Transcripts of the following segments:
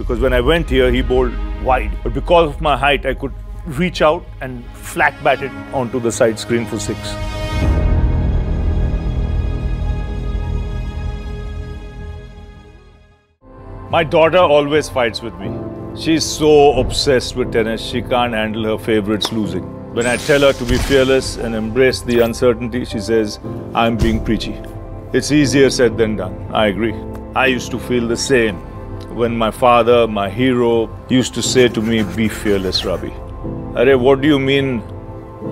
because when I went here, he bowled wide. But because of my height, I could reach out and flat bat it onto the side screen for six. My daughter always fights with me. She's so obsessed with tennis, she can't handle her favorites losing. When I tell her to be fearless and embrace the uncertainty, she says, I'm being preachy. It's easier said than done. I agree. I used to feel the same when my father, my hero, used to say to me, Be fearless, Ravi. Arey, what do you mean,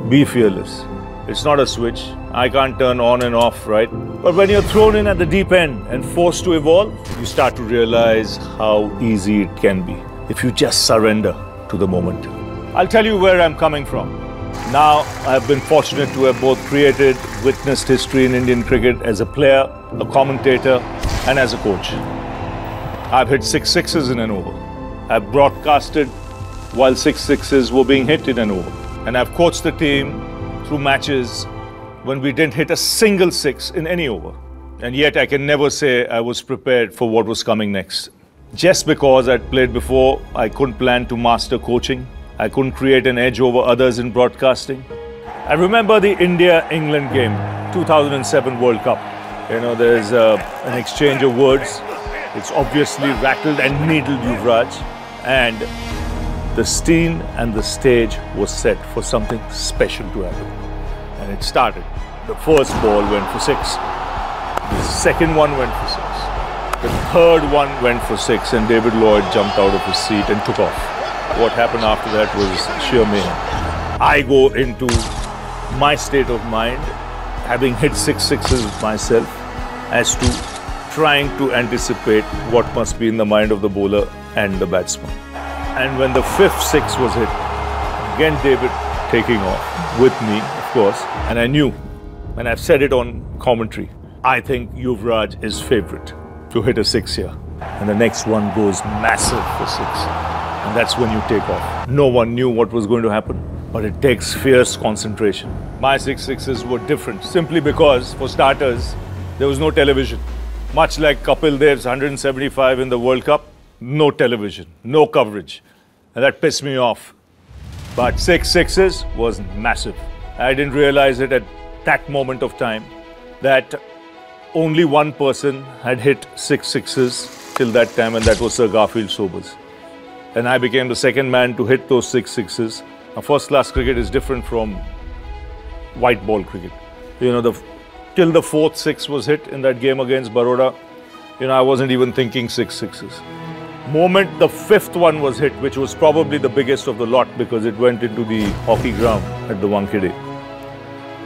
be fearless? It's not a switch. I can't turn on and off, right? But when you're thrown in at the deep end and forced to evolve, you start to realize how easy it can be if you just surrender to the moment. I'll tell you where I'm coming from. Now, I've been fortunate to have both created, witnessed history in Indian cricket as a player, a commentator, and as a coach. I've hit six sixes in an over. I've broadcasted while six sixes were being hit in an over. And I've coached the team through matches when we didn't hit a single six in any over. And yet I can never say I was prepared for what was coming next. Just because I'd played before, I couldn't plan to master coaching. I couldn't create an edge over others in broadcasting. I remember the India England game, 2007 World Cup. You know, there's uh, an exchange of words. It's obviously rattled and needled Yuvraj. And the scene and the stage was set for something special to happen. And it started. The first ball went for six. The second one went for six. The third one went for six, and David Lloyd jumped out of his seat and took off. What happened after that was sheer mayhem. I go into my state of mind, having hit six sixes myself, as to trying to anticipate what must be in the mind of the bowler and the batsman. And when the fifth six was hit, again David taking off with me, of course, and I knew, and I've said it on commentary, I think Yuvraj is favourite to hit a six here. And the next one goes massive for six. And that's when you take off. No one knew what was going to happen, but it takes fierce concentration. My six sixes were different simply because, for starters, there was no television. Much like Kapil Dev's 175 in the World Cup, no television, no coverage. And that pissed me off. But six sixes was massive. I didn't realize it at that moment of time that only one person had hit six sixes till that time, and that was Sir Garfield Sobers. And I became the second man to hit those six sixes. First class cricket is different from white ball cricket. You know, the, till the fourth six was hit in that game against Baroda, you know, I wasn't even thinking six sixes moment the fifth one was hit, which was probably the biggest of the lot because it went into the hockey ground at the Wankhede.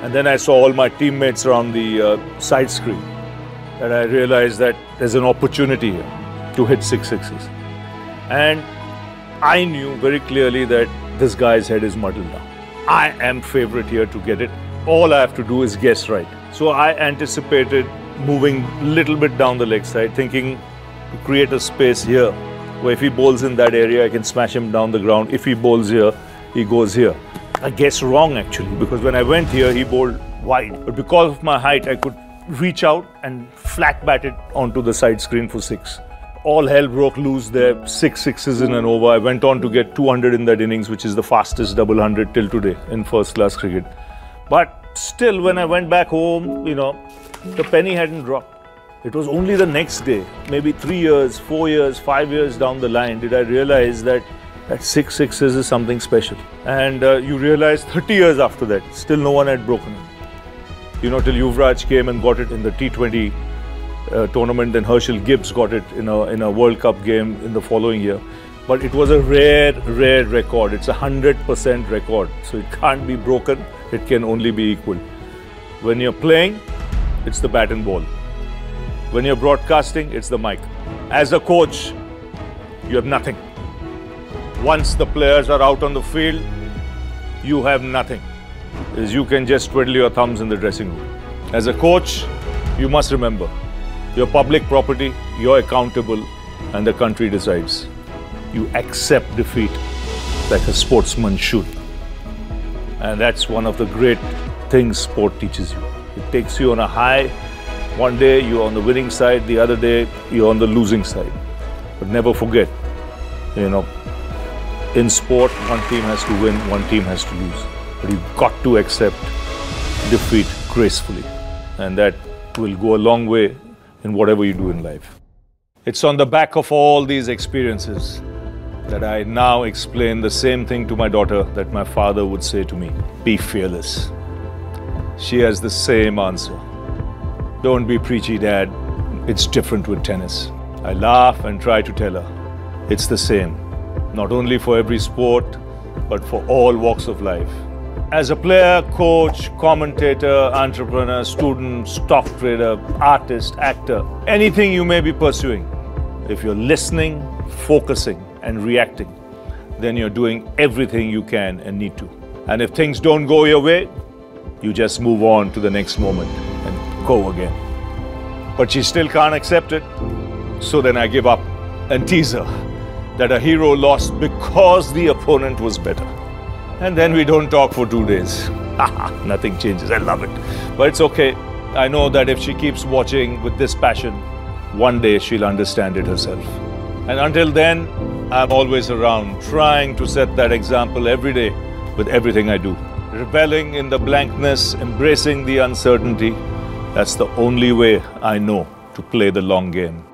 And then I saw all my teammates around the uh, side screen. And I realized that there's an opportunity here to hit six sixes. And I knew very clearly that this guy's head is muddled now. I am favorite here to get it. All I have to do is guess right. So I anticipated moving a little bit down the leg side, thinking to create a space here where if he bowls in that area, I can smash him down the ground. If he bowls here, he goes here. I guess wrong actually, because when I went here, he bowled wide. But because of my height, I could reach out and flat bat it onto the side screen for six. All hell broke loose there, six sixes in an over. I went on to get 200 in that innings, which is the fastest double hundred till today in first class cricket. But still, when I went back home, you know, the penny hadn't dropped. It was only the next day, maybe three years, four years, five years down the line, did I realize that that six sixes is something special. And uh, you realize 30 years after that, still no one had broken it. You know, till Yuvraj came and got it in the T20 uh, tournament, then Herschelle Gibbs got it in a, in a World Cup game in the following year. But it was a rare, rare record. It's a 100% record. So it can't be broken, it can only be equal. When you're playing, it's the bat and ball. When you're broadcasting, it's the mic. As a coach, you have nothing. Once the players are out on the field, you have nothing. Is you can just twiddle your thumbs in the dressing room. As a coach, you must remember, you're public property, you're accountable, and the country decides. You accept defeat like a sportsman should. And that's one of the great things sport teaches you. It takes you on a high one day you're on the winning side, the other day you're on the losing side. But never forget, You know, in sport, one team has to win, one team has to lose. But you've got to accept defeat gracefully. And that will go a long way in whatever you do in life. It's on the back of all these experiences that I now explain the same thing to my daughter that my father would say to me be fearless. She has the same answer. Don't be preachy, Dad. It's different with tennis. I laugh and try to tell her it's the same, not only for every sport, but for all walks of life. As a player, coach, commentator, entrepreneur, student, stock trader, artist, actor, anything you may be pursuing, if you're listening, focusing, and reacting, then you're doing everything you can and need to. And if things don't go your way, you just move on to the next moment and go again. But she still can't accept it. So then I give up and tease her that a hero lost because the opponent was better. And then we don't talk for two days. Nothing changes. I love it. But it's okay. I know that if she keeps watching with this passion, one day she'll understand it herself. And until then, I'm always around, trying to set that example every day with everything I do. Rebelling in the blankness, embracing the uncertainty, that's the only way I know to play the long game.